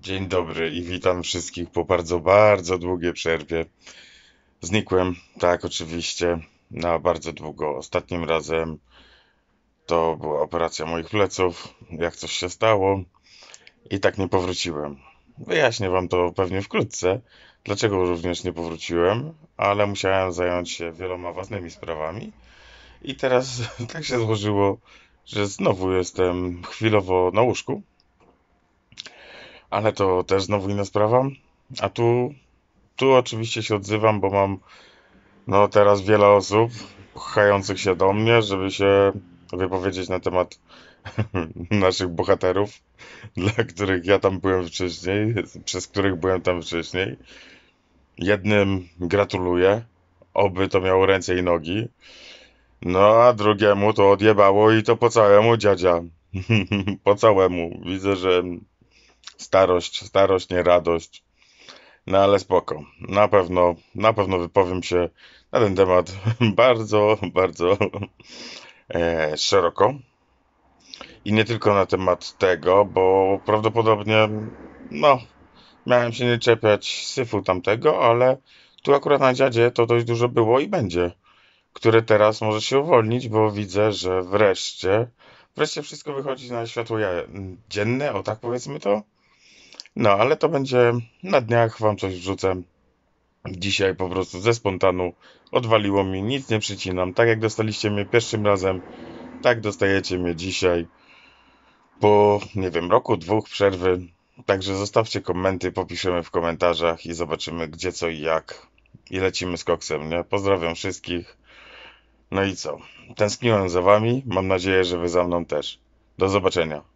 Dzień dobry i witam wszystkich po bardzo, bardzo długiej przerwie. Znikłem, tak, oczywiście, na bardzo długo. Ostatnim razem to była operacja moich pleców, jak coś się stało i tak nie powróciłem. Wyjaśnię wam to pewnie wkrótce, dlaczego również nie powróciłem, ale musiałem zająć się wieloma własnymi sprawami i teraz tak się złożyło, że znowu jestem chwilowo na łóżku ale to też znowu inna sprawa. A tu, tu oczywiście się odzywam, bo mam no teraz wiele osób pchających się do mnie, żeby się wypowiedzieć na temat naszych bohaterów, dla których ja tam byłem wcześniej, przez których byłem tam wcześniej. Jednym gratuluję, oby to miało ręce i nogi. No a drugiemu to odjebało i to po całemu dziadzia. po całemu. Widzę, że Starość, starość, nie radość. No ale spoko. Na pewno, na pewno wypowiem się na ten temat bardzo, bardzo e, szeroko. I nie tylko na temat tego, bo prawdopodobnie, no, miałem się nie czepiać syfu tamtego, ale tu akurat na dziadzie to dość dużo było i będzie, które teraz może się uwolnić, bo widzę, że wreszcie, wreszcie wszystko wychodzi na światło dzienne, o tak powiedzmy to. No, ale to będzie na dniach wam coś wrzucę. Dzisiaj po prostu ze spontanu odwaliło mi, nic nie przycinam. Tak jak dostaliście mnie pierwszym razem, tak dostajecie mnie dzisiaj. Po, nie wiem, roku, dwóch przerwy. Także zostawcie komenty, popiszemy w komentarzach i zobaczymy gdzie, co i jak. I lecimy z koksem, nie? Pozdrawiam wszystkich. No i co? Tęskniłem za wami. Mam nadzieję, że wy za mną też. Do zobaczenia.